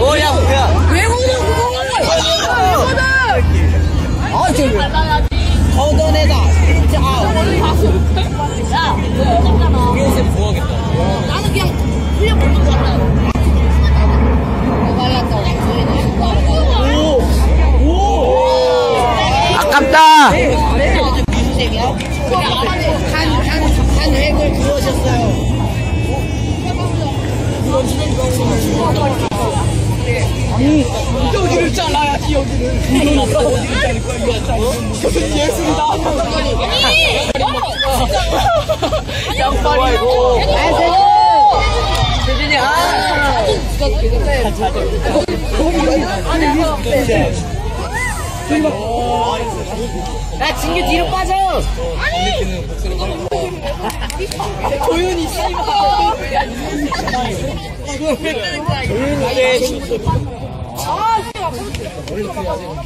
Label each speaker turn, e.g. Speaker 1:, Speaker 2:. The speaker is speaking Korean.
Speaker 1: 오야 뭐야
Speaker 2: 왜 오냐 그거를 아 저기
Speaker 1: 아깝다
Speaker 2: 그으셨어요
Speaker 1: 여기를 잘라야지 여기를 어디를 자를 거야 이거 잘라 예술이다 양말이 이거 세진이 아
Speaker 2: 야 진규 뒤로 빠져!
Speaker 1: 조윤이 씨발 조윤이